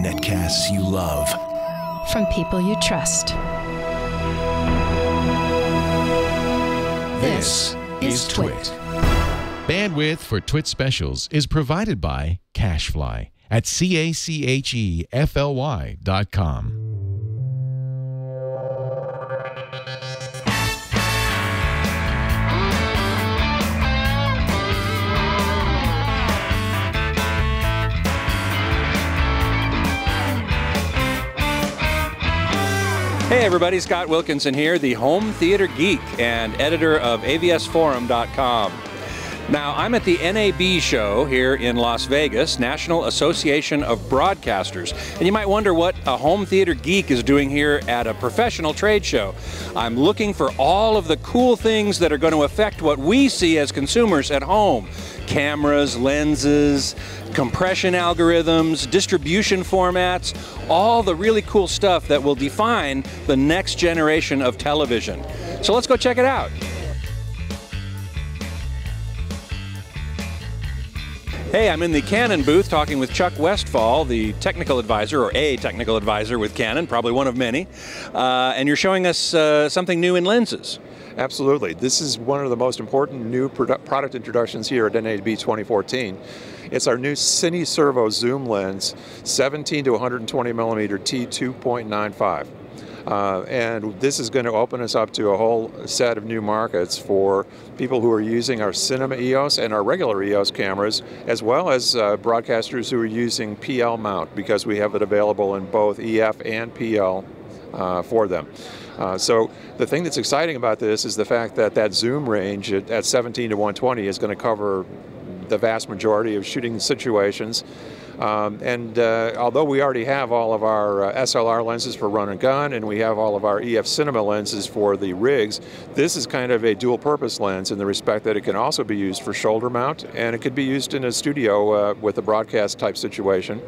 Netcasts you love. From people you trust. This is Twit. Bandwidth for Twit specials is provided by CacheFly at C A C H E F L Y dot com. Hey everybody, Scott Wilkinson here, the home theater geek and editor of avsforum.com. Now, I'm at the NAB show here in Las Vegas, National Association of Broadcasters. And you might wonder what a home theater geek is doing here at a professional trade show. I'm looking for all of the cool things that are going to affect what we see as consumers at home cameras, lenses, compression algorithms, distribution formats, all the really cool stuff that will define the next generation of television. So let's go check it out. Hey, I'm in the Canon booth talking with Chuck Westfall, the technical advisor, or a technical advisor with Canon, probably one of many. Uh, and you're showing us uh, something new in lenses. Absolutely. This is one of the most important new produ- product introductions here at NAB 2014. It's our new Cine Servo zoom lens, 17 to 120 millimeter T2.95. Uh, and this is going to open us up to a whole set of new markets for people who are using our cinema EOS and our regular EOS cameras, as well as uh, broadcasters who are using PL mount because we have it available in both EF and PL uh, for them. Uh, so the thing that's exciting about this is the fact that that zoom range at, at 17 to 120 is going to cover the vast majority of shooting situations. Um, and uh, although we already have all of our uh, SLR lenses for run and gun, and we have all of our EF cinema lenses for the rigs, this is kind of a dual purpose lens in the respect that it can also be used for shoulder mount, and it could be used in a studio uh, with a broadcast type situation.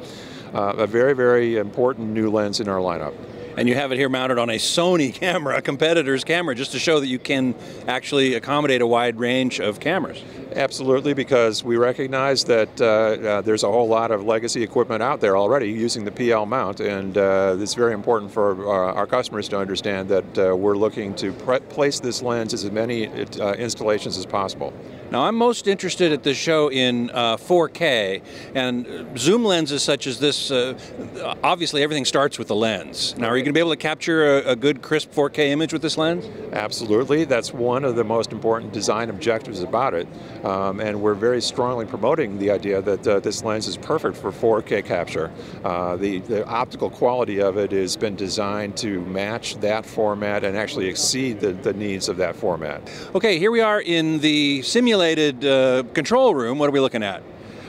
Uh, a very, very important new lens in our lineup and you have it here mounted on a Sony camera, a competitor's camera, just to show that you can actually accommodate a wide range of cameras. Absolutely, because we recognize that uh, uh, there's a whole lot of legacy equipment out there already using the PL mount, and uh, it's very important for uh, our customers to understand that uh, we're looking to place this lens as many uh, installations as possible. Now, I'm most interested at this show in 4K, and zoom lenses such as this, obviously everything starts with the lens. Now, are you going to be able to capture a, a good crisp 4K image with this lens? Absolutely. That's one of the most important design objectives about it. Um, and we're very strongly promoting the idea that uh, this lens is perfect for 4K capture. Uh, the, the optical quality of it has been designed to match that format and actually exceed the, the needs of that format. Okay, here we are in the simulated uh, control room. What are we looking at?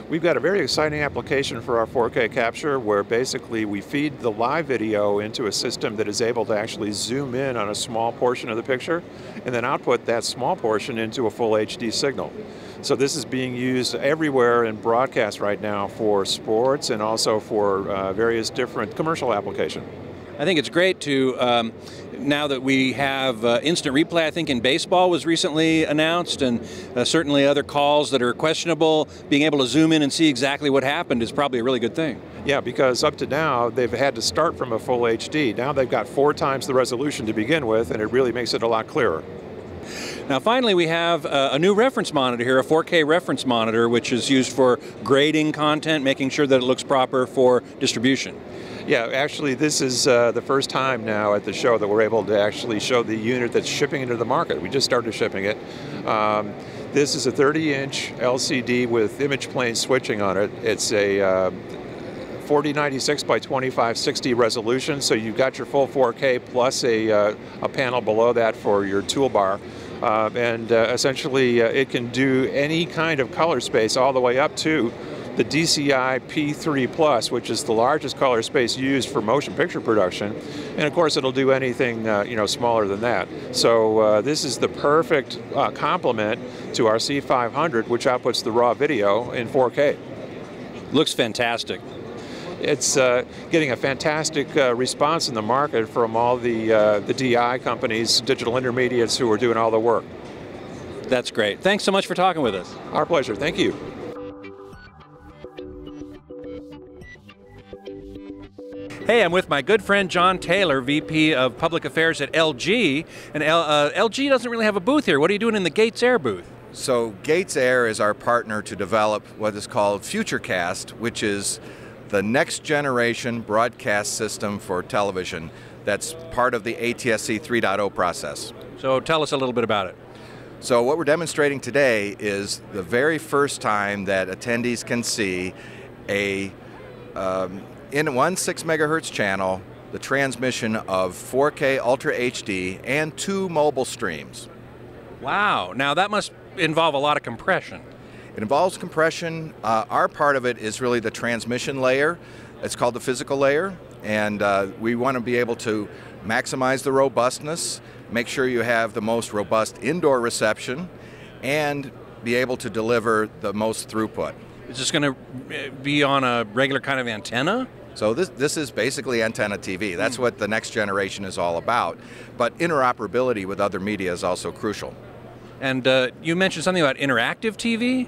We've got a very exciting application for our 4K capture where basically we feed the live video into a system that is able to actually zoom in on a small portion of the picture and then output that small portion into a full HD signal. So this is being used everywhere in broadcast right now for sports and also for uh, various different commercial applications. I think it's great to um, now that we have uh, instant replay, I think in baseball was recently announced, and uh, certainly other calls that are questionable, being able to zoom in and see exactly what happened is probably a really good thing. Yeah, because up to now they've had to start from a full HD. Now they've got four times the resolution to begin with, and it really makes it a lot clearer. Now finally we have uh, a new reference monitor here, a 4K reference monitor, which is used for grading content, making sure that it looks proper for distribution. Yeah, actually, this is uh, the first time now at the show that we're able to actually show the unit that's shipping into the market. We just started shipping it. Um, this is a 30-inch LCD with image plane switching on it. It's a uh, 4096 by 2560 resolution, so you've got your full 4K plus a, uh, a panel below that for your toolbar. Uh, and uh, essentially, uh, it can do any kind of color space all the way up to the DCI P3 Plus, which is the largest color space used for motion picture production. And of course, it'll do anything uh, you know smaller than that. So uh, this is the perfect uh, complement to our C500, which outputs the raw video in 4K. Looks fantastic. It's uh, getting a fantastic uh, response in the market from all the, uh, the DI companies, digital intermediates who are doing all the work. That's great. Thanks so much for talking with us. Our pleasure. Thank you. Hey, I'm with my good friend John Taylor, VP of Public Affairs at LG. And L, uh, LG doesn't really have a booth here. What are you doing in the GatesAir booth? So, GatesAir is our partner to develop what is called FutureCast, which is the next generation broadcast system for television that's part of the ATSC 3.0 process. So, tell us a little bit about it. So, what we're demonstrating today is the very first time that attendees can see a um, in one 6 megahertz channel the transmission of 4K Ultra HD and two mobile streams. Wow. Now that must involve a lot of compression. It involves compression. Uh, our part of it is really the transmission layer. It's called the physical layer, and uh, we want to be able to maximize the robustness, make sure you have the most robust indoor reception, and be able to deliver the most throughput. Is this going to uh, be on a regular kind of antenna? So this, this is basically antenna TV. That's what the next generation is all about. But interoperability with other media is also crucial. And uh, you mentioned something about interactive TV?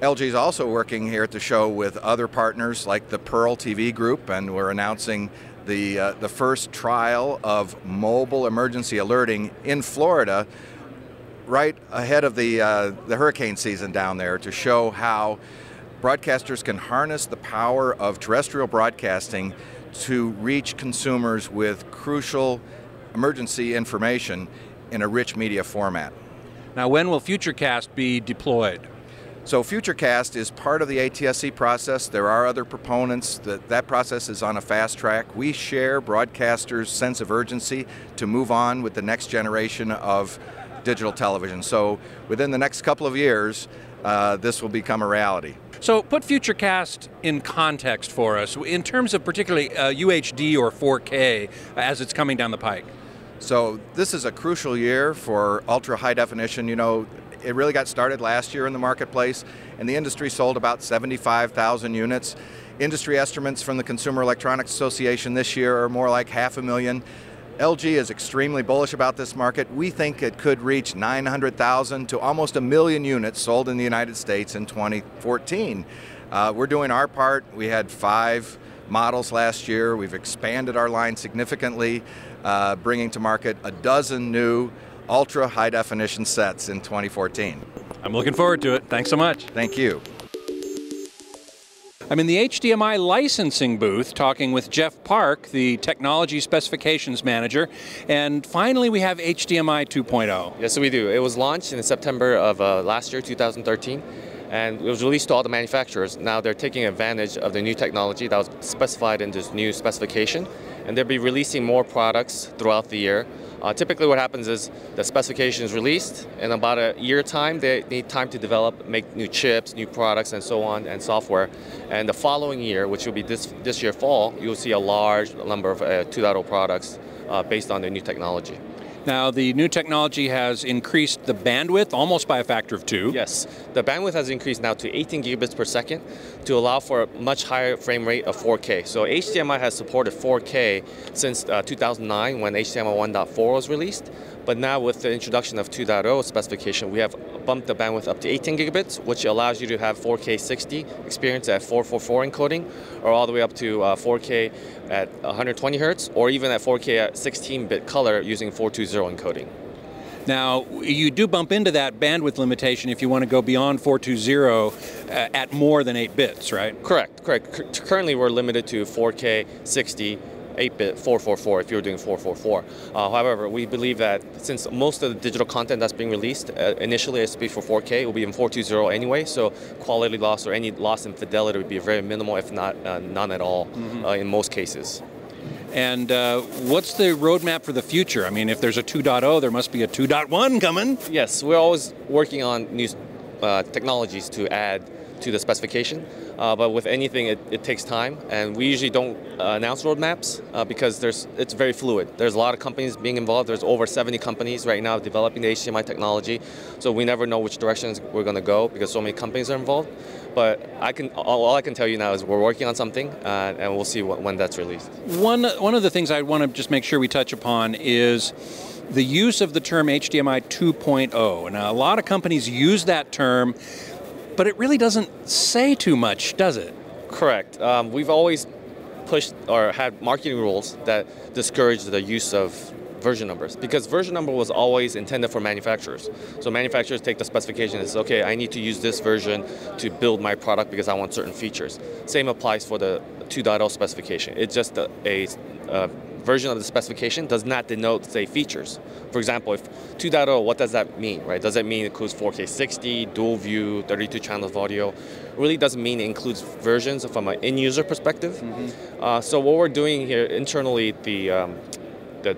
LG is also working here at the show with other partners like the Pearl TV Group, and we're announcing the, uh, the first trial of mobile emergency alerting in Florida right ahead of the, uh, the hurricane season down there to show how broadcasters can harness the power of terrestrial broadcasting to reach consumers with crucial emergency information in a rich media format. Now, when will FutureCast be deployed? So FutureCast is part of the ATSC process. There are other proponents. That, that process is on a fast track. We share broadcasters' sense of urgency to move on with the next generation of digital television. So within the next couple of years, uh, this will become a reality. So put FutureCast in context for us, in terms of particularly uh, UHD or 4K as it's coming down the pike. So this is a crucial year for ultra high definition. You know, it really got started last year in the marketplace, and the industry sold about 75,000 units. Industry estimates from the Consumer Electronics Association this year are more like half a million. LG is extremely bullish about this market. We think it could reach 900,000 to almost a million units sold in the United States in 2014. Uh, we're doing our part. We had five models last year. We've expanded our line significantly, uh, bringing to market a dozen new ultra high definition sets in 2014. I'm looking forward to it. Thanks so much. Thank you. I'm in the HDMI licensing booth talking with Jeff Park, the technology specifications manager. And finally, we have HDMI 2.0. Yes, we do. It was launched in September of uh, last year, 2013 and it was released to all the manufacturers. Now they're taking advantage of the new technology that was specified in this new specification, and they'll be releasing more products throughout the year. Uh, typically what happens is the specification is released, in about a year time they need time to develop, make new chips, new products and so on, and software. And the following year, which will be this, this year fall, you'll see a large number of uh, 2.0 products uh, based on the new technology. Now, the new technology has increased the bandwidth almost by a factor of two. Yes, the bandwidth has increased now to 18 gigabits per second to allow for a much higher frame rate of 4K. So HDMI has supported 4K since uh, 2009 when HDMI 1.4 was released. But now with the introduction of 2.0 specification, we have bumped the bandwidth up to 18 gigabits, which allows you to have 4K 60 experience at 444 encoding, or all the way up to uh, 4K at 120 hertz, or even at 4K at 16-bit color using 420 encoding. Now, you do bump into that bandwidth limitation if you want to go beyond 420 uh, at more than 8 bits, right? Correct, correct. C currently, we're limited to 4K 60 8-bit 444 if you're doing 444. Uh, however, we believe that since most of the digital content that's being released uh, initially as speed for 4K will be in 420 anyway, so quality loss or any loss in fidelity would be very minimal, if not uh, none at all, mm -hmm. in most cases. And uh, what's the roadmap for the future? I mean, if there's a 2.0, there must be a 2.1 coming. Yes, we're always working on new uh, technologies to add to the specification. Uh, but with anything, it, it, takes time, and we usually don't uh, announce roadmaps uh, because there's it's very fluid. There's a lot of companies being involved. There's over 70 companies right now developing the HDMI technology, so we never know which directions we're going to go because so many companies are involved. But I can all, all I can tell you now is we're working on something, uh, and we'll see what, when that's released. One one of the things I want to just make sure we touch upon is the use of the term HDMI 2.0. Now, a lot of companies use that term but it really doesn't say too much, does it? Correct. Um, we've always pushed or had marketing rules that discouraged the use of version numbers because version number was always intended for manufacturers. So manufacturers take the specification and say, okay, I need to use this version to build my product because I want certain features. Same applies for the 2.0 specification. It's just a, a, a version of the specification does not denote, say, features. For example, if 2.0, what does that mean, right? Does it mean it includes 4K 60, dual view, 32 channels of audio? It really doesn't mean it includes versions from an end user perspective. Mm -hmm. uh, so what we're doing here internally, the um, the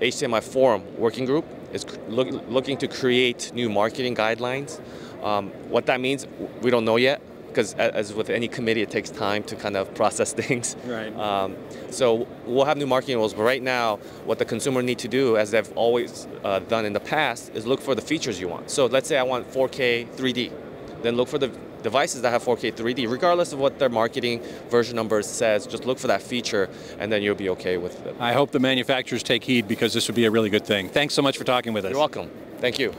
HDMI Forum working group is look, looking to create new marketing guidelines. Um, what that means, we don't know yet because as with any committee, it takes time to kind of process things. Right. Um, so we'll have new marketing rules, but right now, what the consumer need to do, as they've always uh, done in the past, is look for the features you want. So let's say I want 4K 3D, then look for the devices that have 4K 3D, regardless of what their marketing version number says, just look for that feature and then you'll be okay with it. I hope the manufacturers take heed because this would be a really good thing. Thanks so much for talking with us. You're welcome. Thank you.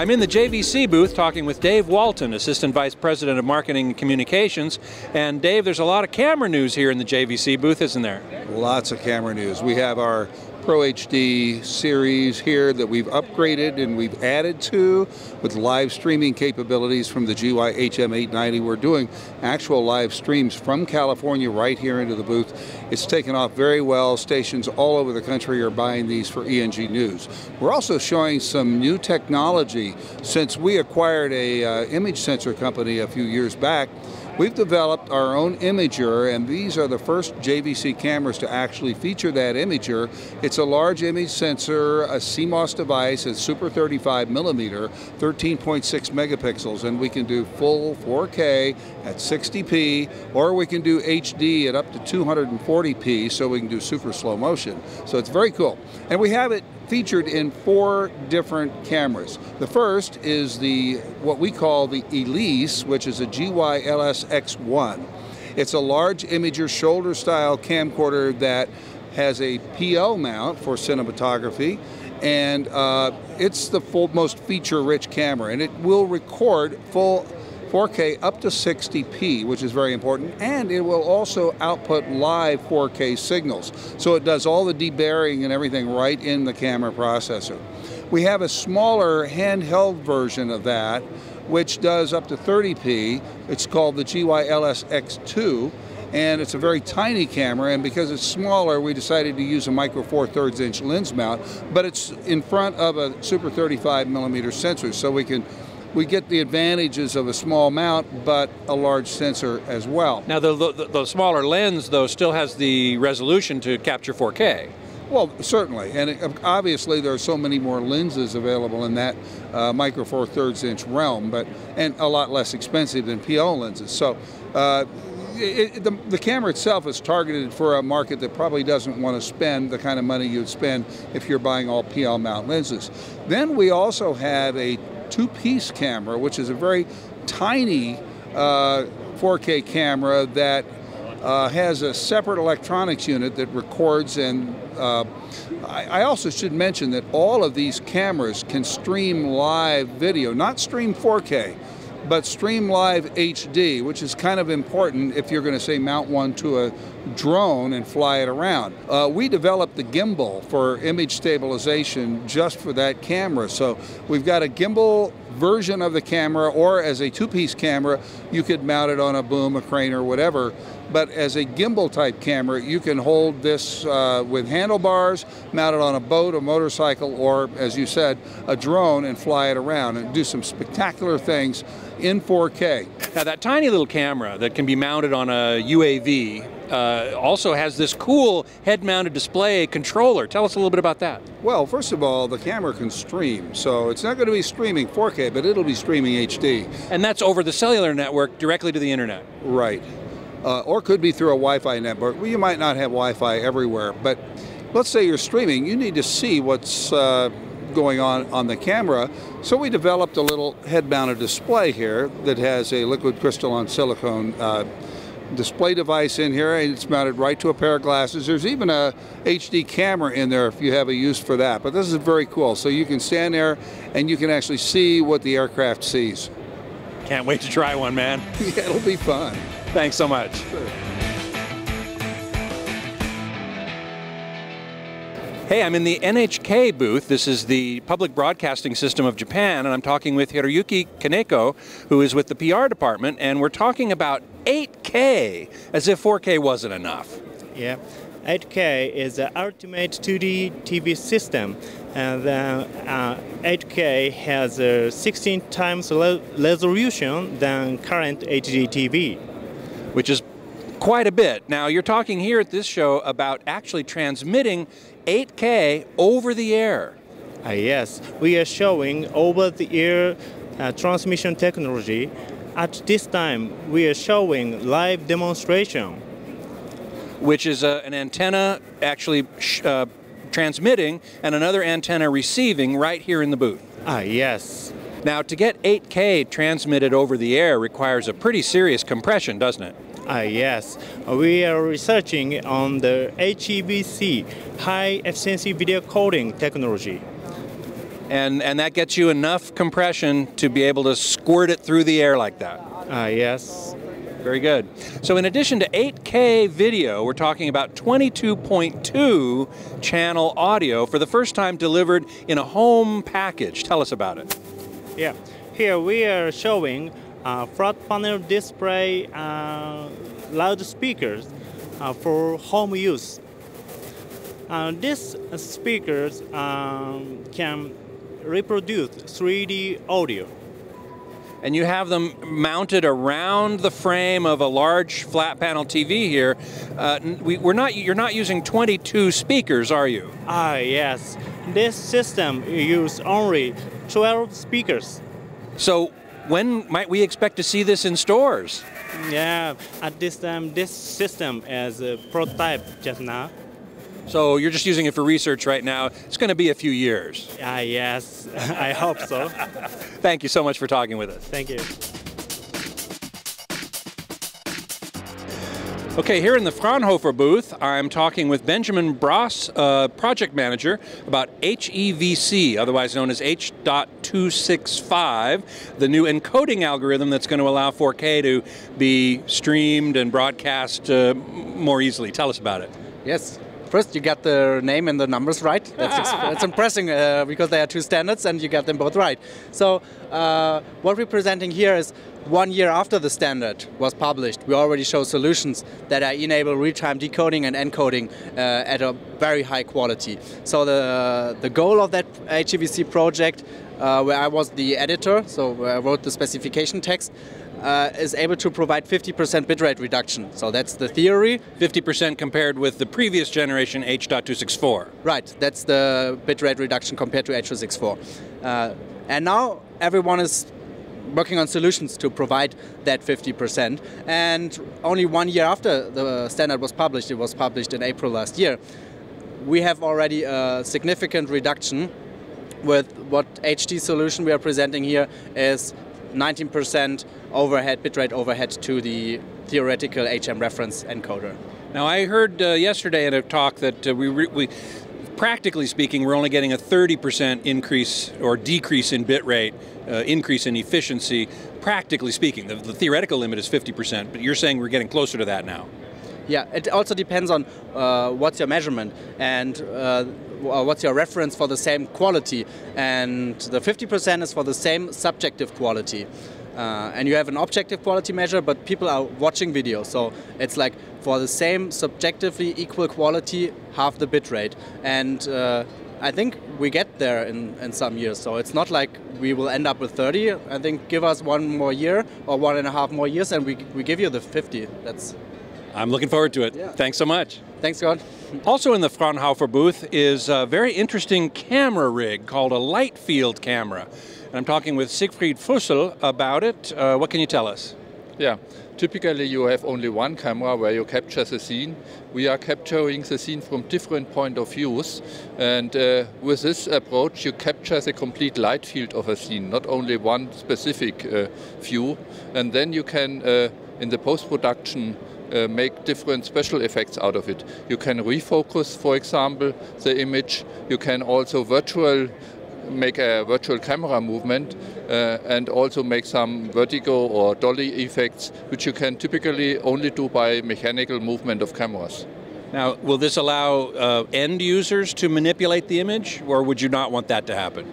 I'm in the JVC booth talking with Dave Walton, Assistant Vice President of Marketing and Communications. And Dave, there's a lot of camera news here in the JVC booth, isn't there? Lots of camera news. We have our Pro HD series here that we've upgraded and we've added to with live streaming capabilities from the GY HM890. We're doing actual live streams from California right here into the booth. It's taken off very well. Stations all over the country are buying these for ENG News. We're also showing some new technology since we acquired a uh, image sensor company a few years back. We've developed our own imager, and these are the first JVC cameras to actually feature that imager. It's a large image sensor, a CMOS device, it's super 35 millimeter, 13.6 megapixels, and we can do full 4K at 60p, or we can do HD at up to 240p, so we can do super slow motion. So it's very cool. And we have it featured in four different cameras. The first is the what we call the Elise, which is a GYLS X1. It's a large imager shoulder style camcorder that has a PL mount for cinematography and uh, it's the full, most feature rich camera and it will record full 4K up to 60p, which is very important, and it will also output live 4K signals. So it does all the debayering and everything right in the camera processor. We have a smaller handheld version of that, which does up to 30p. It's called the GYLS X2 and it's a very tiny camera and because it's smaller we decided to use a micro four thirds inch lens mount but it's in front of a super 35 millimeter sensor so we can we get the advantages of a small mount, but a large sensor as well. Now, the, the, the, smaller lens, though, still has the resolution to capture 4K. Well, certainly, and it, obviously there are so many more lenses available in that uh, micro four thirds inch realm, but and a lot less expensive than PL lenses. So. Uh, it, the, the, camera itself is targeted for a market that probably doesn't want to spend the kind of money you'd spend if you're buying all PL mount lenses. Then we also have a two-piece camera, which is a very tiny uh, 4K camera that uh, has a separate electronics unit that records and uh, I, I, also should mention that all of these cameras can stream live video, not stream 4K, but stream live HD, which is kind of important if you're going to say mount one to a drone and fly it around. Uh, we developed the gimbal for image stabilization just for that camera. So we've got a gimbal version of the camera, or as a two-piece camera, you could mount it on a boom, a crane, or whatever. But as a gimbal type camera, you can hold this uh, with handlebars, mount it on a boat, a motorcycle, or as you said, a drone and fly it around and do some spectacular things in 4K. Now that tiny little camera that can be mounted on a UAV uh, also has this cool head-mounted display controller. Tell us a little bit about that. Well, first of all, the camera can stream, so it's not going to be streaming 4K, but it'll be streaming HD. And that's over the cellular network directly to the internet. Right. Uh, or could be through a Wi-Fi network. Well, you might not have Wi-Fi everywhere, but let's say you're streaming, you need to see what's uh, going on on the camera. So we developed a little head-mounted display here that has a liquid crystal on silicon uh, display device in here, and it's mounted right to a pair of glasses. There's even a HD camera in there if you have a use for that. But this is very cool. So you can stand there and you can actually see what the aircraft sees. Can't wait to try one, man. yeah, it'll be fun. Thanks so much. Sure. Hey, I'm in the NHK booth. This is the Public Broadcasting System of Japan, and I'm talking with Hiroyuki Kaneko, who is with the PR department, and we're talking about 8K, as if 4K wasn't enough. Yeah, 8K is the ultimate 2D TV system, and uh, uh, 8K has a 16 times le- resolution than current HD TV. Which is quite a bit. Now, you're talking here at this show about actually transmitting 8K over the air. Uh, yes, we are showing over the air uh, transmission technology. At this time, we are showing live demonstration. Which is a, an antenna actually sh- uh, transmitting and another antenna receiving right here in the booth. Ah, yes. Now, to get 8K transmitted over the air requires a pretty serious compression, doesn't it? Ah, yes. We are researching on the HEVC, high efficiency video coding technology. And, and that gets you enough compression to be able to squirt it through the air like that. Ah, yes. Very good. So, in addition to 8K video, we're talking about 22.2 channel audio for the first time delivered in a home package. Tell us about it. Yeah. Here we are showing flat panel display uh, loudspeakers uh, for home use. Uh, these speakers um, can reproduce 3D audio. And you have them mounted around the frame of a large flat panel TV here. Uh, we, we're not, you're not using 22 speakers, are you? Ah, yes. This system uses only 12 speakers. So when might we expect to see this in stores? Yeah, at this time, this system is a prototype just now. So you're just using it for research right now. It's going to be a few years. Ah, yes, I hope so. Thank you so much for talking with us. Thank you. Okay, here in the Fraunhofer booth, I'm talking with Benjamin Bross, uh, project manager, about HEVC, otherwise known as H.265, the new encoding algorithm that's going to allow 4K to be streamed and broadcast uh, more easily. Tell us about it. Yes. First, you got the name and the numbers right. That's, that's impressive uh, because there are two standards and you got them both right. So, uh, what we're presenting here is one year after the standard was published, we already show solutions that enable real-time decoding and encoding uh, at a very high quality. So the the goal of that HEVC project, uh, where I was the editor, so I wrote the specification text, uh, is able to provide 50% bitrate reduction. So that's the theory. 50% compared with the previous generation H.264. Right, that's the bitrate reduction compared to H.264. Uh, and now everyone is working on solutions to provide that 50%. And only one year after the standard was published, it was published in April last year, we have already a significant reduction with what HD solution we are presenting here is 19% overhead, bitrate overhead to the theoretical HM reference encoder. Now, I heard uh, yesterday in a talk that uh, we, we, practically speaking, we're only getting a 30% increase or decrease in bitrate, uh, increase in efficiency. Practically speaking, the, the, theoretical limit is 50%, but you're saying we're getting closer to that now. Yeah, it also depends on uh, what's your measurement and uh, what's your reference for the same quality. And the 50% is for the same subjective quality. Uh, and you have an objective quality measure, but people are watching video, so it's like for the same subjectively equal quality, half the bit rate. And uh, I think we get there in, in some years, so it's not like we will end up with 30. I think give us one more year or one and a half more years, and we, we give you the 50. That's. I'm looking forward to it. Yeah. Thanks so much. Thanks, God. Also in the Fraunhofer booth is a very interesting camera rig called a light field camera. And I'm talking with Siegfried Foessel about it. Uh, what can you tell us? Yeah, typically you have only one camera where you capture the scene. We are capturing the scene from different point of views, and uh, with this approach you capture the complete light field of a scene, not only one specific uh, view, and then you can, uh, in the post-production, uh, make different special effects out of it. You can refocus, for example, the image. You can also virtual make a virtual camera movement uh, and also make some vertigo or dolly effects, which you can typically only do by mechanical movement of cameras. Now, will this allow uh, end users to manipulate the image, or would you not want that to happen?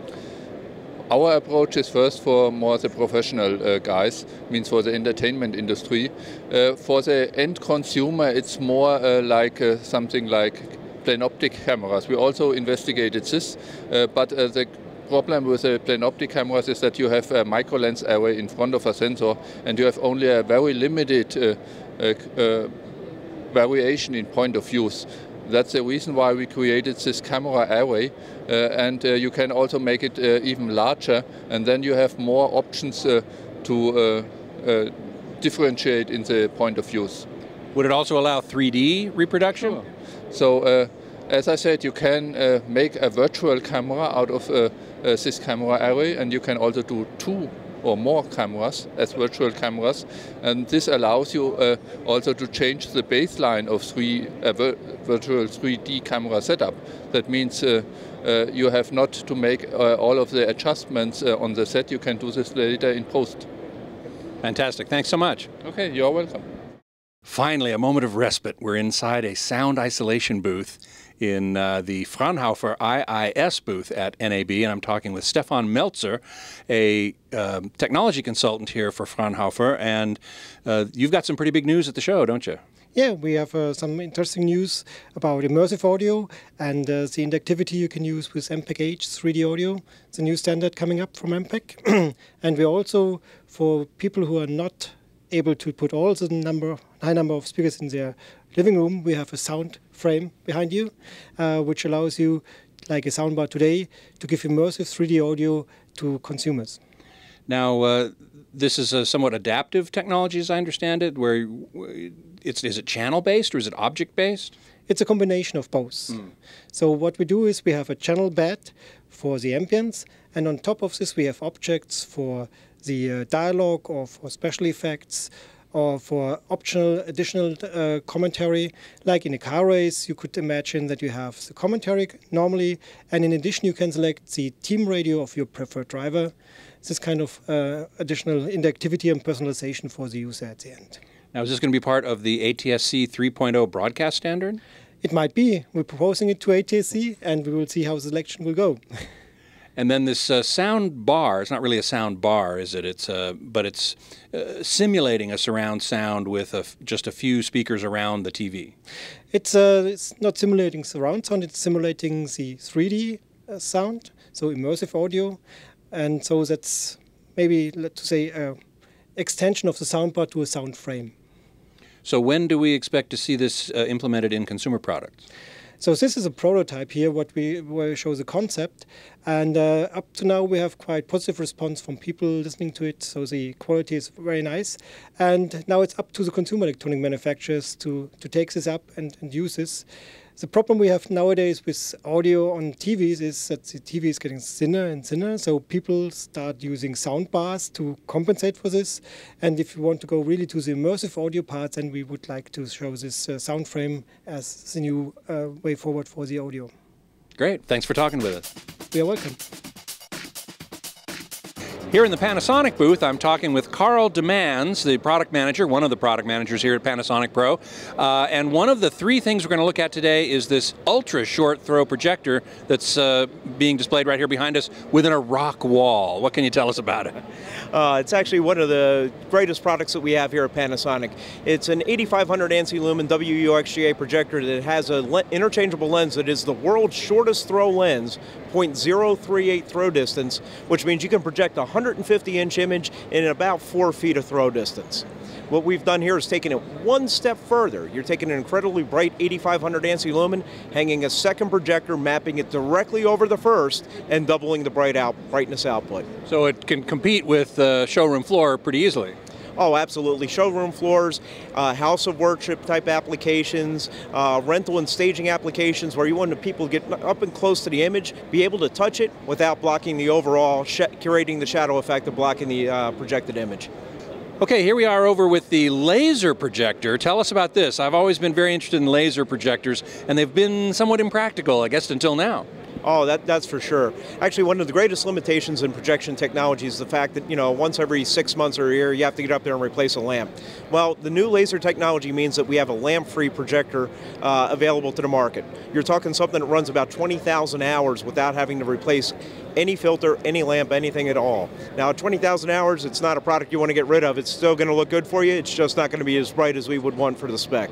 Our approach is first for more the professional uh, guys, means for the entertainment industry. Uh, for the end consumer, it's more uh, like uh, something like plenoptic cameras. We also investigated this, uh, but uh, the problem with uh, the optic cameras is that you have a micro lens array in front of a sensor, and you have only a very limited uh, uh, variation in point of use. That's the reason why we created this camera array, uh, and uh, you can also make it uh, even larger, and then you have more options to differentiate in the point of use. Would it also allow 3D reproduction? Sure. So, as I said, you can make a virtual camera out of this camera array, and you can also do two or more cameras as virtual cameras. And this allows you uh, also to change the baseline of three uh, virtual 3D camera setup. That means uh, uh, you have not to make uh, all of the adjustments uh, on the set. You can do this later in post. Fantastic. Thanks so much. Okay, you're welcome. Finally, a moment of respite. We're inside a sound isolation booth in uh, the Fraunhofer IIS booth at NAB, and I'm talking with Stefan Meltzer, a um, technology consultant here for Fraunhofer. And uh, you've got some pretty big news at the show, don't you? Yeah, we have uh, some interesting news about immersive audio and uh, the inductivity you can use with MPEG-H 3D audio. It's a new standard coming up from MPEG. and we also, for people who are not able to put all the number, high number of speakers in their living room, we have a sound frame behind you, uh, which allows you, like a soundbar today, to give immersive 3D audio to consumers. Now, uh, this is a somewhat adaptive technology, as I understand it, where it's is it channel based or is it object based? It's a combination of both. Mm. So what we do is we have a channel bed for the ambience, and on top of this we have objects for the uh, dialogue or for special effects or for optional additional uh, commentary. Like in a car race, you could imagine that you have the commentary normally, and in addition, you can select the team radio of your preferred driver. This kind of uh, additional interactivity and personalization for the user at the end. Now, is this going to be part of the ATSC 3.0 broadcast standard? It might be. We're proposing it to ATSC, and we will see how the selection will go. And then this uh, sound bar, it's not really a sound bar, is it? It's uh, But it's uh, simulating a surround sound with a just a few speakers around the TV. It's, uh, it's not simulating surround sound, it's simulating the 3D uh, sound, so immersive audio. And so that's maybe, let's say, an extension of the soundbar to a sound frame. So when do we expect to see this uh, implemented in consumer products? So this is a prototype here, what we where we show the concept, and uh, up to now we have quite positive response from people listening to it. So the quality is very nice, and now it's up to the consumer electronic manufacturers to to take this up and, and use this. The problem we have nowadays with audio on TVs is that the TV is getting thinner and thinner, so people start using sound bars to compensate for this. And if you want to go really to the immersive audio part, then we would like to show this uh, sound frame as the new uh, way forward for the audio. Great. Thanks for talking with us. You're welcome. Here in the Panasonic booth, I'm talking with Carl Demands, the product manager, one of the product managers here at Panasonic Pro. Uh, and one of the three things we're going to look at today is this ultra short throw projector that's uh, being displayed right here behind us within a rock wall. What can you tell us about it? Uh, it's actually one of the greatest products that we have here at Panasonic. It's an 8500 ANSI lumen WUXGA projector that has an le interchangeable lens that is the world's shortest throw lens, 0.038 throw distance, which means you can project a 150 inch image in about four feet of throw distance. What we've done here is taken it one step further. You're taking an incredibly bright 8500 ANSI lumen, hanging a second projector, mapping it directly over the first, and doubling the bright out brightness output. So it can compete with the showroom floor pretty easily. Oh, absolutely. Showroom floors, uh, house of worship type applications, uh, rental and staging applications where you want the people to get up and close to the image, be able to touch it without blocking the overall, curating the shadow effect of blocking the uh, projected image. Okay, here we are over with the laser projector. Tell us about this. I've always been very interested in laser projectors, and they've been somewhat impractical, I guess, until now. Oh, that, that's for sure. Actually, one of the greatest limitations in projection technology is the fact that, you know, once every six months or a year, you have to get up there and replace a lamp. Well, the new laser technology means that we have a lamp-free projector uh, available to the market. You're talking something that runs about 20,000 hours without having to replace any filter, any lamp, anything at all. Now, at 20,000 hours, it's not a product you want to get rid of. It's still going to look good for you. It's just not going to be as bright as we would want for the spec.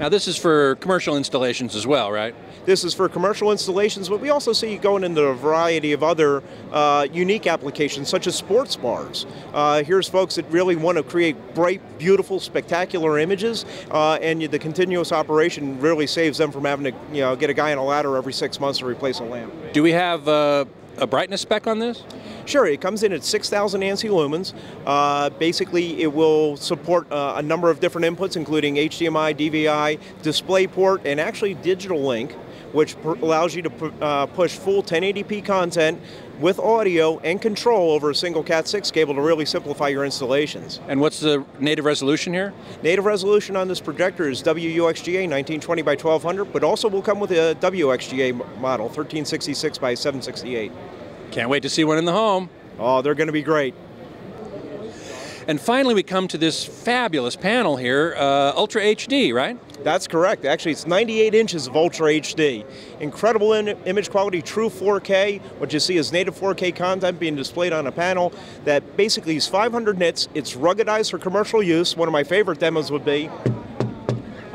Now, this is for commercial installations as well, right? This is for commercial installations, but we also see going into a variety of other uh, unique applications, such as sports bars. Uh, here's folks that really want to create bright, beautiful, spectacular images, uh, and the continuous operation really saves them from having to, you know, get a guy on a ladder every six months to replace a lamp. Do we have uh, a brightness spec on this? Sure, it comes in at 6,000 ANSI lumens. Uh, basically, it will support uh, a number of different inputs, including HDMI, DVI, DisplayPort, and actually Digital Link, which allows you to uh, push full 1080p content with audio and control over a single Cat6 cable to really simplify your installations. And what's the native resolution here? Native resolution on this projector is WUXGA 1920 by 1200, but also will come with a WXGA model 1366 by 768. Can't wait to see one in the home. Oh, they're going to be great. And finally, we come to this fabulous panel here, uh, Ultra HD, right? That's correct. Actually, it's 98 inches of Ultra HD. Incredible in image quality, true 4K. What you see is native 4K content being displayed on a panel that basically is 500 nits. It's ruggedized for commercial use. One of my favorite demos would be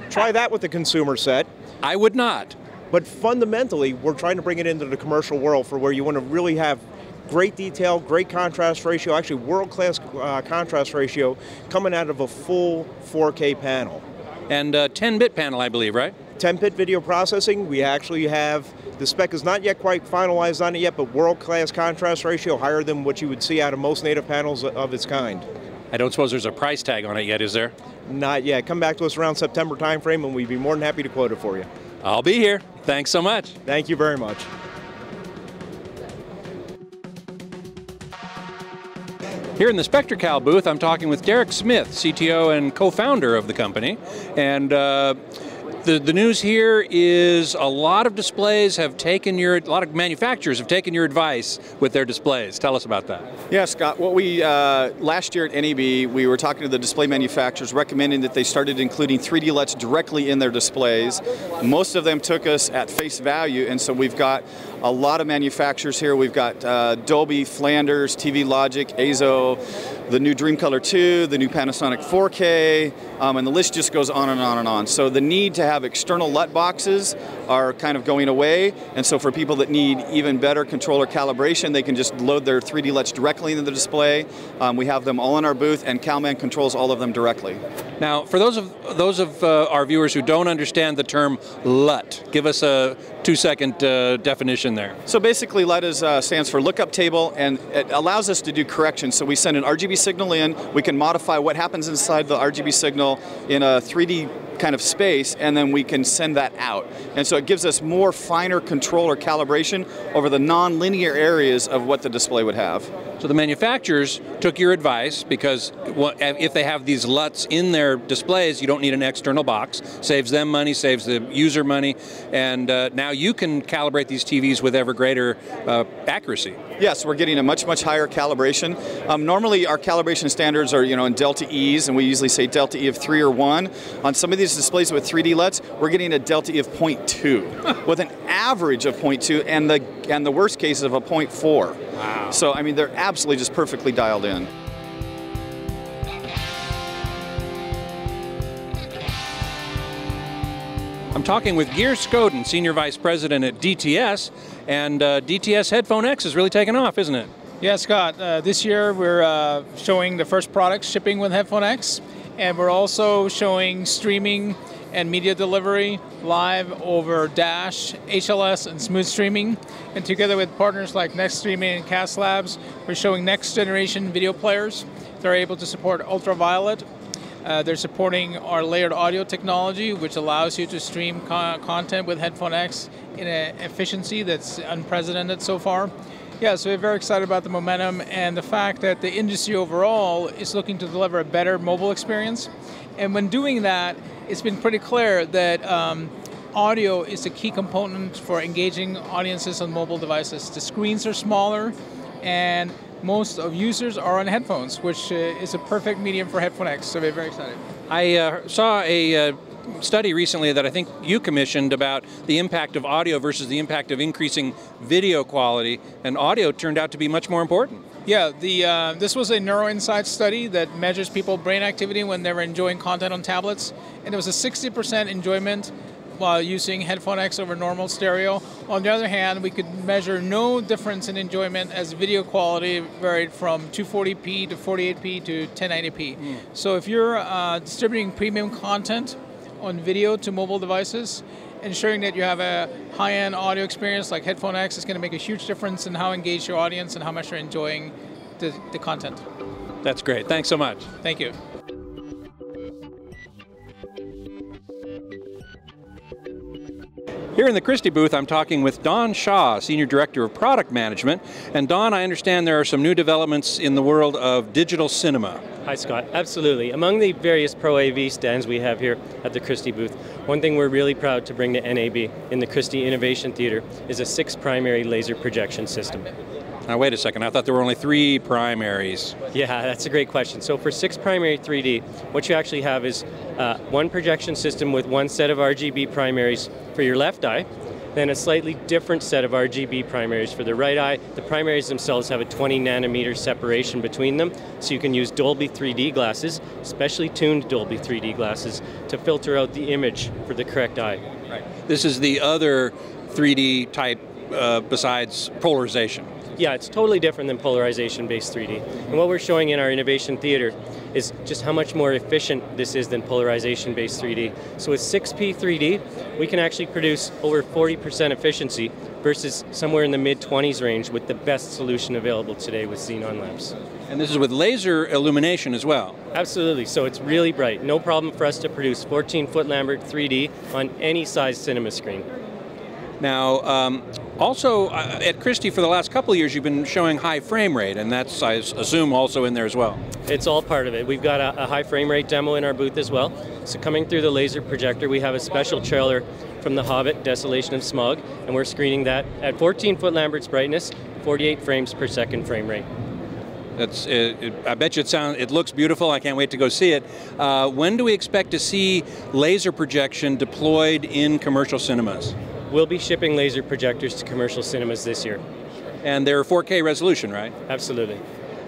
try that with the consumer set. I would not. But fundamentally, we're trying to bring it into the commercial world for where you want to really have great detail, great contrast ratio, actually world-class uh, contrast ratio coming out of a full 4K panel. And 10-bit panel, I believe, right? 10-bit video processing. We actually have, the spec is not yet quite finalized on it yet, but world-class contrast ratio higher than what you would see out of most native panels of its kind. I don't suppose there's a price tag on it yet, is there? Not yet. Come back to us around September timeframe and we'd be more than happy to quote it for you. I'll be here. Thanks so much. Thank you very much. Here in the SpectraCal booth, I'm talking with Derek Smith, CTO and co-founder of the company. And uh, the, the news here is a lot of displays have taken your, a lot of manufacturers have taken your advice with their displays. Tell us about that. Yeah, Scott, what we, uh, last year at NAB, we were talking to the display manufacturers recommending that they started including 3D LUTs directly in their displays. Most of them took us at face value, and so we've got a lot of manufacturers here. We've got uh, Dolby, Flanders, TV Logic, EIZO, the new Dreamcolor 2, the new Panasonic 4K, um, and the list just goes on and on and on. So the need to have external LUT boxes are kind of going away, and so for people that need even better controller calibration, they can just load their 3D LUTs directly into the display. Um, we have them all in our booth, and Calman controls all of them directly. Now, for those of those of uh, our viewers who don't understand the term LUT, give us a two-second uh, definition there. So basically, LUT is, uh, stands for lookup table, and it allows us to do corrections. So we send an RGB signal in, we can modify what happens inside the RGB signal in a 3D kind of space, and then we can send that out. And so it gives us more finer control or calibration over the non-linear areas of what the display would have. So the manufacturers took your advice because if they have these LUTs in their displays, you don't need an external box. Saves them money, saves the user money, and uh, now you can calibrate these TVs with ever greater uh, accuracy. Yes, we're getting a much, much higher calibration. Um, normally our calibration standards are you know in delta E's, and we usually say delta E of 3 or 1. On some of these displays with 3D LUTs, we're getting a delta E of 0.2 with an average of 0.2 and the, and the worst case of a 0.4. Wow. So, I mean, they're absolutely just perfectly dialed in. I'm talking with Geir Skaaden, Senior Vice President at DTS, and uh, DTS Headphone X is really taking off, isn't it? Yeah, Scott. Uh, this year we're uh, showing the first products shipping with Headphone X, and we're also showing streaming and media delivery live over Dash, HLS, and smooth streaming. And together with partners like NexStreaming and castLabs, we're showing next generation video players. They're able to support ultraviolet, Uh, they're supporting our layered audio technology, which allows you to stream co- content with Headphone X in an efficiency that's unprecedented so far. Yeah, so we're very excited about the momentum and the fact that the industry overall is looking to deliver a better mobile experience. And when doing that, it's been pretty clear that um, audio is a key component for engaging audiences on mobile devices. The screens are smaller, and most of users are on headphones, which uh, is a perfect medium for Headphone X. So we're very excited. I uh, saw a uh, study recently that I think you commissioned about the impact of audio versus the impact of increasing video quality, and audio turned out to be much more important. Yeah, the uh, this was a NeuroInsight study that measures people brain activity when they were enjoying content on tablets, and it was a 60% enjoyment while using Headphone X over normal stereo. On the other hand, we could measure no difference in enjoyment as video quality varied from 240p to 48p to 1080p. Mm. So if you're uh, distributing premium content on video to mobile devices, ensuring that you have a high-end audio experience like Headphone X is going to make a huge difference in how engaged your audience and how much they're enjoying the, the content. That's great. Thanks so much. Thank you. Here in the Christie booth, I'm talking with Don Shaw, Senior Director of Product Management. And Don, I understand there are some new developments in the world of digital cinema. Hi, Scott. Absolutely. Among the various Pro AV stands we have here at the Christie booth, one thing we're really proud to bring to NAB in the Christie Innovation Theater is a six primary laser projection system. Now, wait a second. I thought there were only three primaries. Yeah, that's a great question. So, for six primary 3D, what you actually have is uh, one projection system with one set of RGB primaries for your left eye, then a slightly different set of RGB primaries for the right eye. The primaries themselves have a 20 nanometer separation between them, so you can use Dolby 3D glasses, specially tuned Dolby 3D glasses, to filter out the image for the correct eye. Right. This is the other 3D type uh, besides polarization. Yeah, it's totally different than polarization based 3D. And what we're showing in our innovation theater is just how much more efficient this is than polarization based 3D. So with 6P 3D, we can actually produce over 40% efficiency versus somewhere in the mid 20s range with the best solution available today with xenon lamps. And this is with laser illumination as well. Absolutely. So it's really bright. No problem for us to produce 14 foot Lambert 3D on any size cinema screen. Now, um, also uh, at Christie for the last couple of years, you've been showing high frame rate, and that's, I assume, also in there as well. It's all part of it. We've got a, a high frame rate demo in our booth as well. So coming through the laser projector, we have a special trailer from The Hobbit, Desolation of Smaug, and we're screening that at 14 foot Lambert's brightness, 48 frames per second frame rate. That's. It, it, I bet you it sounds. It looks beautiful. I can't wait to go see it. Uh, when do we expect to see laser projection deployed in commercial cinemas? We'll be shipping laser projectors to commercial cinemas this year. And they're 4K resolution, right? Absolutely.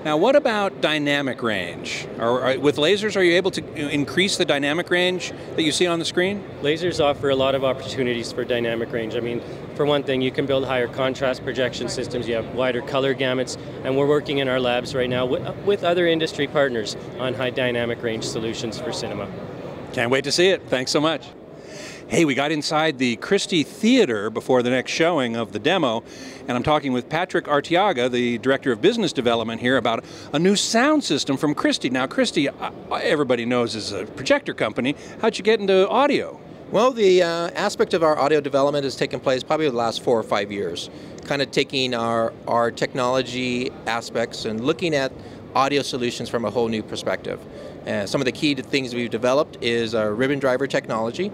Now, what about dynamic range? Or, or, with lasers, are you able to uh, increase the dynamic range that you see on the screen? Lasers offer a lot of opportunities for dynamic range. I mean, for one thing, you can build higher contrast projection systems, you have wider color gamuts, and we're working in our labs right now with, uh, with other industry partners on high dynamic range solutions for cinema. Can't wait to see it. Thanks so much. Hey, we got inside the Christie Theater before the next showing of the demo, and I'm talking with Patrick Artiaga, the Director of Business Development here, about a new sound system from Christie. Now, Christie, everybody knows is a projector company. How'd you get into audio? Well, the uh, aspect of our audio development has taken place probably the last four or five years, kind of taking our, our technology aspects and looking at audio solutions from a whole new perspective. Uh, some of the key things we've developed is our ribbon driver technology,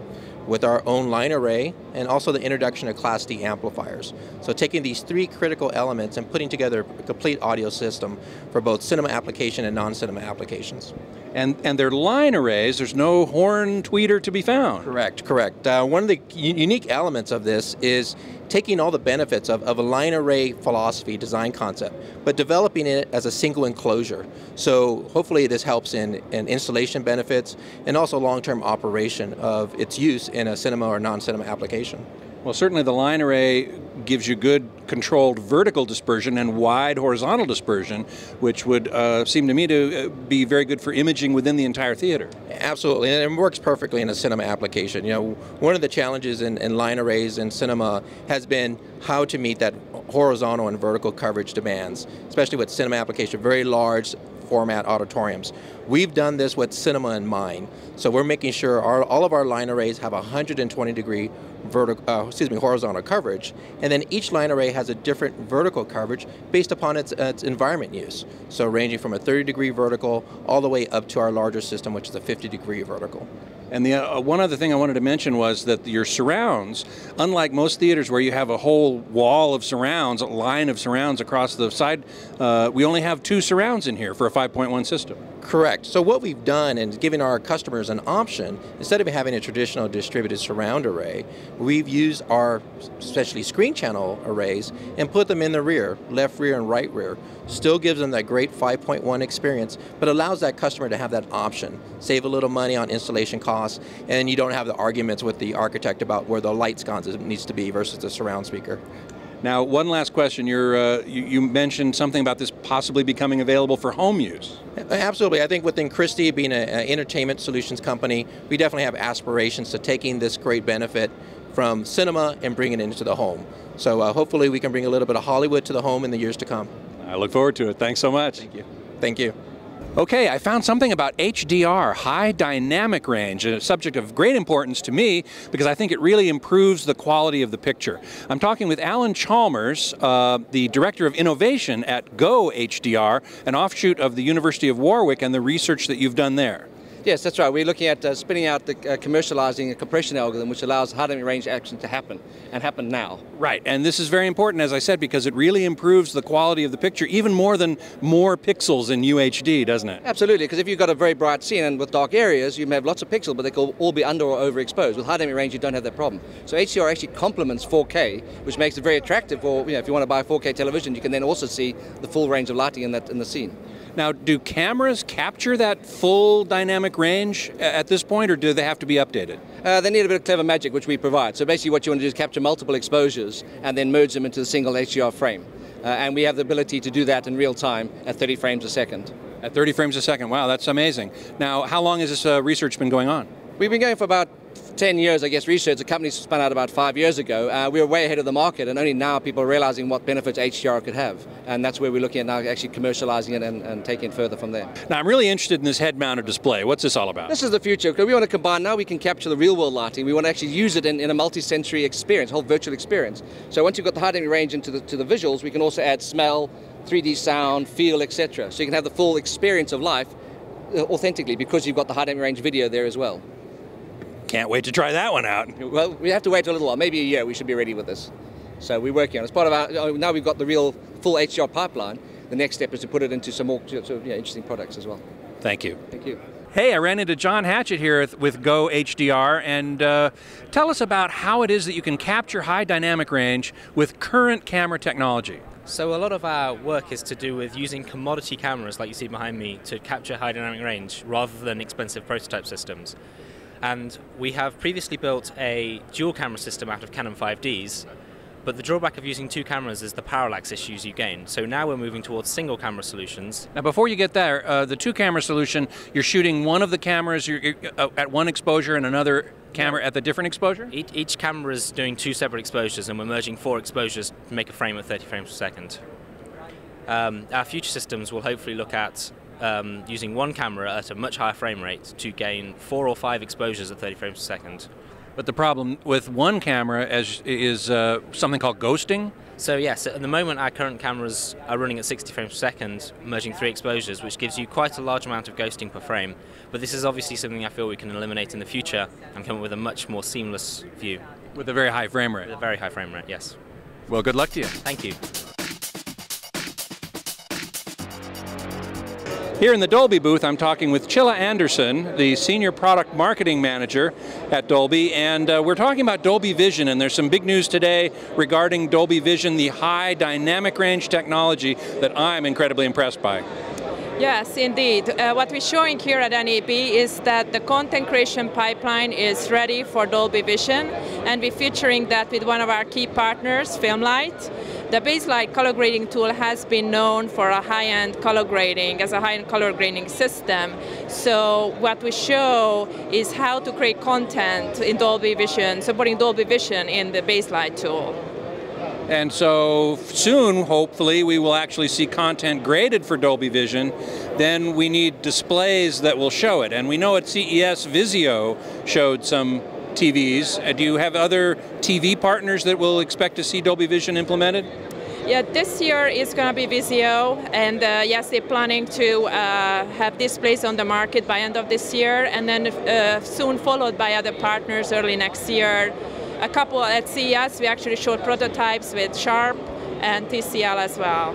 with our own line array and also the introduction of Class D amplifiers. So taking these three critical elements and putting together a complete audio system for both cinema application and non-cinema applications. And, and they're line arrays, there's no horn tweeter to be found. Correct, correct. Uh, one of the unique elements of this is taking all the benefits of, of a line array philosophy design concept, but developing it as a single enclosure. So hopefully this helps in, in installation benefits and also long-term operation of its use in a cinema or non-cinema application. Well, certainly the line array gives you good controlled vertical dispersion and wide horizontal dispersion, which would uh, seem to me to uh, be very good for imaging within the entire theater. Absolutely, and it works perfectly in a cinema application. You know, one of the challenges in, in line arrays in cinema has been how to meet that horizontal and vertical coverage demands, especially with cinema application, very large format auditoriums. We've done this with cinema in mind. So we're making sure our, all of our line arrays have 120 degree vertical, uh, excuse me, horizontal coverage, and then each line array has a different vertical coverage based upon its, its environment use. So ranging from a 30 degree vertical all the way up to our larger system, which is a 50 degree vertical. And the uh, one other thing I wanted to mention was that your surrounds, unlike most theaters where you have a whole wall of surrounds, a line of surrounds across the side, uh, we only have two surrounds in here for a 5.1 system. Correct. So what we've done and giving our customers an option, instead of having a traditional distributed surround array, we've used our especially screen channel arrays and put them in the rear, left rear and right rear. Still gives them that great 5.1 experience, but allows that customer to have that option. Save a little money on installation costs, and you don't have the arguments with the architect about where the light sconce needs to be versus the surround speaker. Now, one last question. Uh, you, you, mentioned something about this possibly becoming available for home use. Absolutely. I think within Christie being an entertainment solutions company, we definitely have aspirations to taking this great benefit from cinema and bringing it into the home. So uh, hopefully we can bring a little bit of Hollywood to the home in the years to come. I look forward to it. Thanks so much. Thank you. Thank you. Okay, I found something about HDR, high dynamic range, a subject of great importance to me because I think it really improves the quality of the picture. I'm talking with Alan Chalmers, uh, the Director of Innovation at Go HDR, an offshoot of the University of Warwick and the research that you've done there. Yes, that's right. We're looking at uh, spinning out the uh, commercializing a compression algorithm which allows high dynamic range action to happen and happen now. Right, and this is very important, as I said, because it really improves the quality of the picture even more than more pixels in UHD, doesn't it? Absolutely, because if you've got a very bright scene and with dark areas, you may have lots of pixels, but they could all be under or overexposed. With high dynamic range, you don't have that problem. So HDR actually complements 4K, which makes it very attractive for, you know, if you want to buy a 4K television, you can then also see the full range of lighting in, that, in the scene. Now, do cameras capture that full dynamic range at this point, or do they have to be updated? Uh, they need a bit of clever magic, which we provide. So basically what you want to do is capture multiple exposures and then merge them into a single HDR frame. Uh, and we have the ability to do that in real time at 30 frames a second. At 30 frames a second, wow, that's amazing. Now, how long has this uh, research been going on? We've been going for about 10 years, I guess, research. The company spun out about five years ago. Uh, we were way ahead of the market, and only now people are realizing what benefits HDR could have. And that's where we're looking at now, actually commercializing it and, and taking it further from there. Now, I'm really interested in this head-mounted display. What's this all about? This is the future, because we want to combine, now we can capture the real-world lighting. We want to actually use it in, in a multi-sensory experience, whole virtual experience. So once you've got the high range into the, to the visuals, we can also add smell, 3D sound, feel, etc. So you can have the full experience of life uh, authentically because you've got the high dynamic range video there as well. Can't wait to try that one out. Well, we have to wait a little while, maybe a year. We should be ready with this. So we're working on it. As part of our now we've got the real full HDR pipeline. The next step is to put it into some more sort of, yeah, interesting products as well. Thank you. Thank you. Hey, I ran into John Hatchett here with Go HDR, and uh, tell us about how it is that you can capture high dynamic range with current camera technology. So a lot of our work is to do with using commodity cameras like you see behind me to capture high dynamic range rather than expensive prototype systems. And we have previously built a dual camera system out of Canon 5Ds, but the drawback of using two cameras is the parallax issues you gain. So now we're moving towards single camera solutions. Now, before you get there, uh, the two camera solution, you're shooting one of the cameras uh, at one exposure and another camera at the different exposure? Each, each camera is doing two separate exposures, and we're merging four exposures to make a frame at 30 frames per second. Um, our future systems will hopefully look at um, using one camera at a much higher frame rate to gain four or five exposures at 30 frames per second. But the problem with one camera is, is uh, something called ghosting. So yes, at the moment our current cameras are running at 60 frames per second, merging three exposures, which gives you quite a large amount of ghosting per frame. But this is obviously something I feel we can eliminate in the future and come up with a much more seamless view. With a very high frame rate? With a very high frame rate, yes. Well, good luck to you. Thank you. Here in the Dolby booth, I'm talking with Chilla Anderson, the Senior Product Marketing Manager at Dolby, and uh, we're talking about Dolby Vision, and there's some big news today regarding Dolby Vision, the high dynamic range technology that I'm incredibly impressed by. Yes, indeed. Uh, what we're showing here at NAB is that the content creation pipeline is ready for Dolby Vision, and we're featuring that with one of our key partners, Filmlight. The Baselight color grading tool has been known for a high-end color grading, as a high-end color grading system. So what we show is how to create content in Dolby Vision, supporting Dolby Vision in the Baselight tool. And so soon, hopefully, we will actually see content graded for Dolby Vision. Then we need displays that will show it. And we know at CES, Vizio showed some TVs. Uh, do you have other TV partners that will expect to see Dolby Vision implemented? Yeah, this year is going to be Vizio, and uh, yes, they're planning to uh, have displays on the market by end of this year, and then uh, soon followed by other partners early next year. A couple at CES, we actually showed prototypes with Sharp and TCL as well.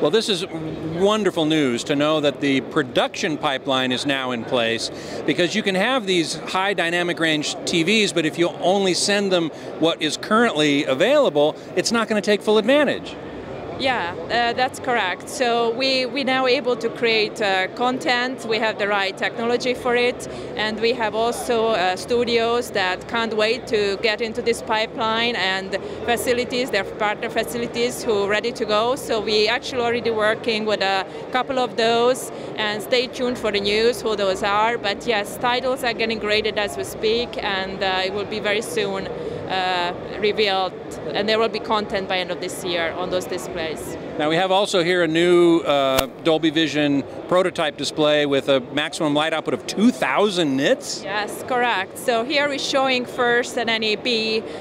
Well, this is wonderful news to know that the production pipeline is now in place because you can have these high dynamic range TVs, but if you only send them what is currently available, it's not going to take full advantage. Yeah, uh, that's correct. So we we now able to create uh, content. We have the right technology for it, and we have also uh, studios that can't wait to get into this pipeline and facilities, their partner facilities, who are ready to go. So we actually already working with a couple of those, and stay tuned for the news who those are. But yes, titles are getting graded as we speak, and uh, it will be very soon revealed, and there will be content by end of this year on those displays. Now we have also here a new uh, Dolby Vision prototype display with a maximum light output of 2,000 nits. Yes, correct. So here we're showing first an NAB,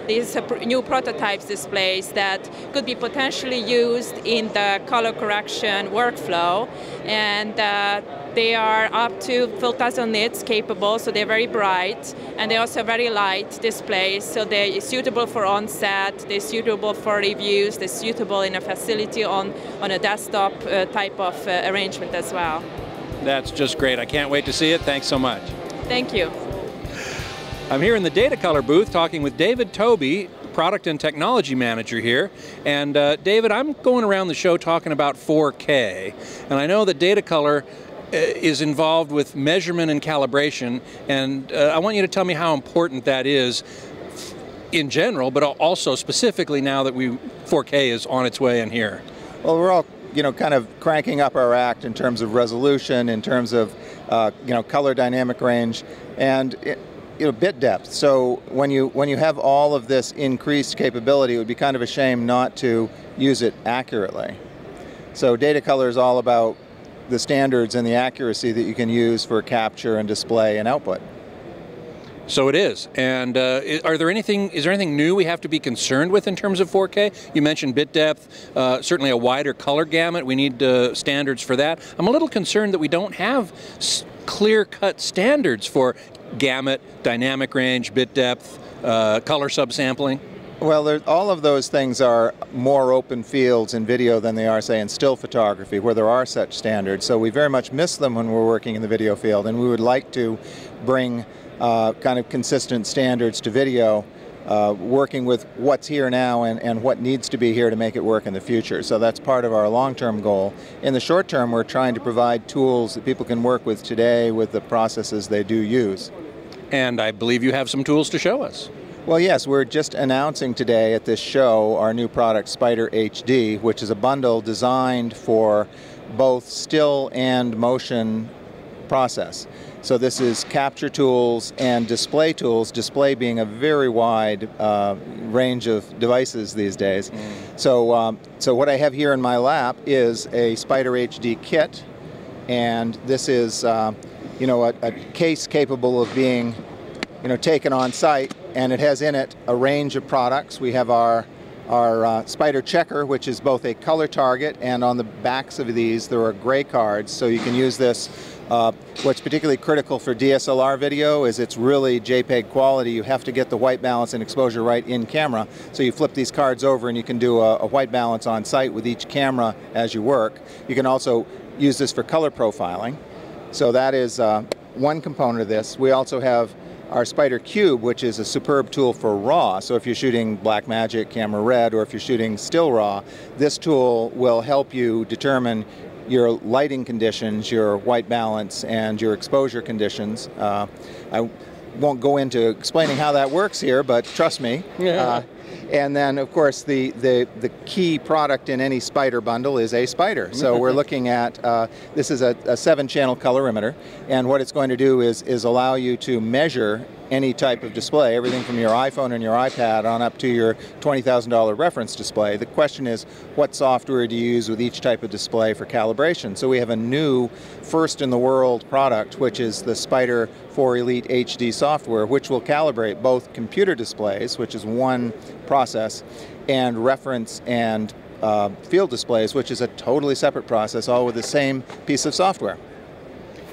these new prototypes displays that could be potentially used in the color correction workflow, and uh, they are up to 4,000 nits capable, so they're very bright, and they're also very light displays, so they're suitable for on-set, they're suitable for reviews, they're suitable in a facility on, on a desktop uh, type of uh, arrangement as well. That's just great. I can't wait to see it. Thanks so much. Thank you. I'm here in the Datacolor booth talking with David Tobie, product and technology manager here. And uh, David, I'm going around the show talking about 4K, and I know that Datacolor uh, is involved with measurement and calibration, and uh, I want you to tell me how important that is in general, but also specifically now that we 4K is on its way in here. Well, we're all you know kind of cranking up our act in terms of resolution, in terms of uh, you know color dynamic range, and it, you know bit depth. So when you when you have all of this increased capability, it would be kind of a shame not to use it accurately. So Datacolor is all about the standards and the accuracy that you can use for capture and display and output. So it is. And uh, are there anything? Is there anything new we have to be concerned with in terms of 4K? You mentioned bit depth, uh, certainly a wider color gamut. We need uh, standards for that. I'm a little concerned that we don't have clear-cut standards for gamut, dynamic range, bit depth, uh, color subsampling. Well, all of those things are more open fields in video than they are, say, in still photography, where there are such standards. So we very much miss them when we're working in the video field, and we would like to bring uh, kind of consistent standards to video, uh, working with what's here now and, and what needs to be here to make it work in the future. So that's part of our long-term goal. In the short term, we're trying to provide tools that people can work with today with the processes they do use. And I believe you have some tools to show us. Well, yes, we're just announcing today at this show our new product, Spyder HD, which is a bundle designed for both still and motion process. So this is capture tools and display tools, display being a very wide uh, range of devices these days. Mm. So, um, so what I have here in my lap is a Spyder HD kit, and this is, uh, you know, a, a case capable of being, you know, taken on site and it has in it a range of products. We have our our uh, Spyder Checker, which is both a color target, and on the backs of these there are gray cards, so you can use this. Uh, what's particularly critical for DSLR video is it's really JPEG quality. You have to get the white balance and exposure right in camera. So you flip these cards over and you can do a, a white balance on site with each camera as you work. You can also use this for color profiling. So that is uh, one component of this. We also have our SpyderCube, which is a superb tool for RAW. So if you're shooting Blackmagic Camera Red or if you're shooting still RAW, this tool will help you determine your lighting conditions, your white balance, and your exposure conditions. Uh, I won't go into explaining how that works here, but trust me. Yeah. Uh, and then, of course, the, the, the key product in any Spyder bundle is a Spyder. So we're looking at, uh, this is a, a seven channel colorimeter, and what it's going to do is, is allow you to measure any type of display, everything from your iPhone and your iPad on up to your $20,000 reference display. The question is, what software do you use with each type of display for calibration? So we have a new, first in the world product, which is the Spider 4 Elite HD software, which will calibrate both computer displays, which is one process, and reference and uh, field displays, which is a totally separate process, all with the same piece of software.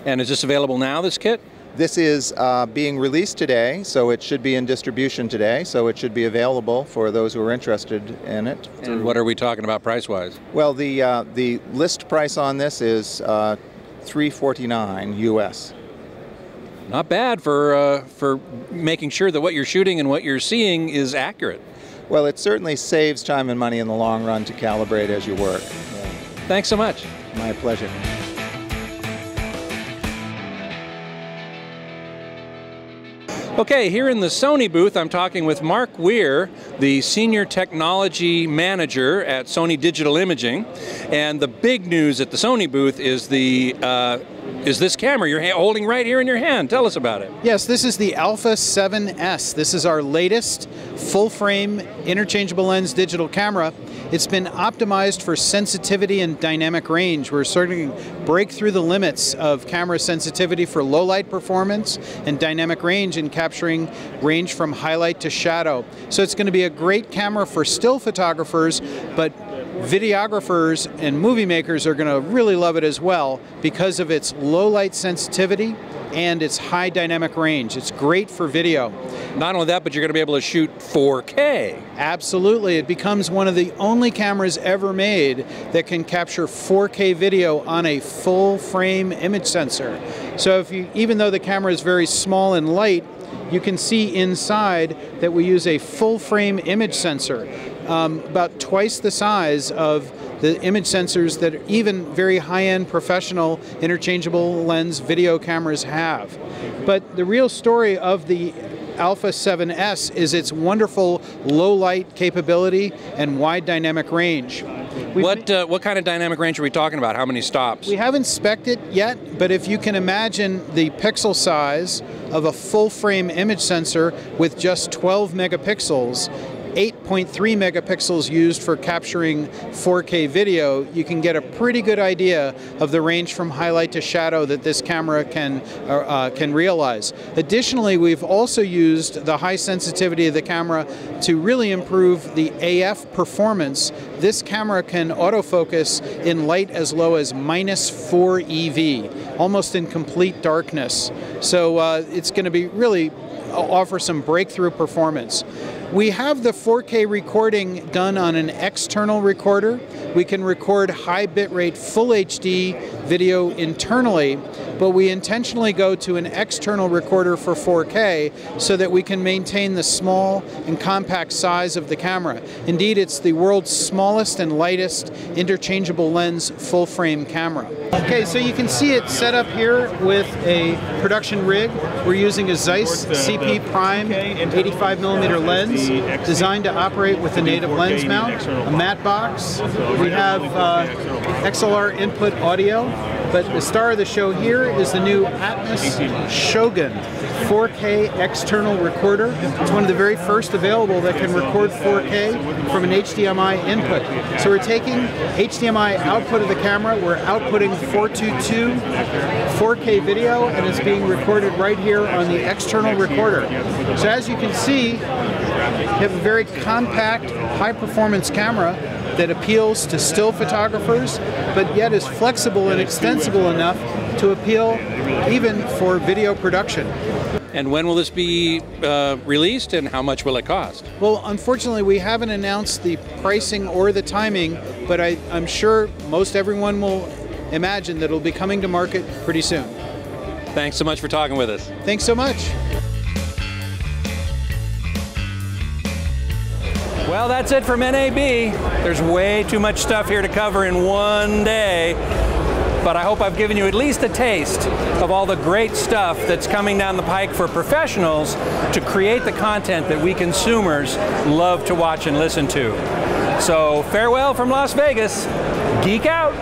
And is this available now, this kit? This is uh, being released today, so it should be in distribution today, so it should be available for those who are interested in it. And what are we talking about price-wise? Well, the uh, the list price on this is uh, 349 US. Not bad for uh, for making sure that what you're shooting and what you're seeing is accurate. Well, it certainly saves time and money in the long run to calibrate as you work. Thanks so much. My pleasure. Okay, here in the Sony booth, I'm talking with Mark Weir, the Senior Technology Manager at Sony Digital Imaging. And the big news at the Sony booth is the uh, is this camera you're holding right here in your hand. Tell us about it. Yes, this is the Alpha 7S. This is our latest full frame interchangeable lens digital camera. It's been optimized for sensitivity and dynamic range. We're starting to break through the limits of camera sensitivity for low light performance and dynamic range in capturing range from highlight to shadow. So it's going to be a great camera for still photographers, but videographers and movie makers are going to really love it as well because of its low light sensitivity and its high dynamic range. It's great for video. Not only that, but you're going to be able to shoot 4K. Absolutely. It becomes one of the only cameras ever made that can capture 4K video on a full frame image sensor. So if you even though the camera is very small and light, you can see inside that we use a full frame image sensor, um, about twice the size of the image sensors that even very high-end professional interchangeable lens video cameras have. But the real story of the Alpha 7S is its wonderful low light capability and wide dynamic range. We've what uh, what kind of dynamic range are we talking about? How many stops? We haven't spec'd it yet, but if you can imagine the pixel size of a full frame image sensor with just 12 megapixels 8.3 megapixels used for capturing 4K video, you can get a pretty good idea of the range from highlight to shadow that this camera can, uh, uh, can realize. Additionally, we've also used the high sensitivity of the camera to really improve the AF performance. This camera can autofocus in light as low as minus 4 EV, almost in complete darkness. So uh, it's going to be really uh, offer some breakthrough performance. We have the 4K recording done on an external recorder. We can record high bitrate full HD video internally, but we intentionally go to an external recorder for 4K so that we can maintain the small and compact size of the camera. Indeed, it's the world's smallest and lightest interchangeable lens full frame camera. Okay, so you can see it set up here with a production rig. We're using a Zeiss CP Prime 85 millimeter lens designed to operate with a native lens mount, a matte box. We have uh, XLR input audio, but the star of the show here is the new Atomos Shogun 4K external recorder. It's one of the very first available that can record 4K from an HDMI input. So we're taking HDMI output of the camera, we're outputting 422 4K video, and it's being recorded right here on the external recorder. So as you can see, you have a very compact, high performance camera that appeals to still photographers, but yet is flexible and extensible enough to appeal even for video production. And when will this be uh, released and how much will it cost? Well, unfortunately, we haven't announced the pricing or the timing, but I, I'm sure most everyone will imagine that it'll be coming to market pretty soon. Thanks so much for talking with us. Thanks so much. Well, that's it from NAB. There's way too much stuff here to cover in one day, but I hope I've given you at least a taste of all the great stuff that's coming down the pike for professionals to create the content that we consumers love to watch and listen to. So farewell from Las Vegas. Geek out!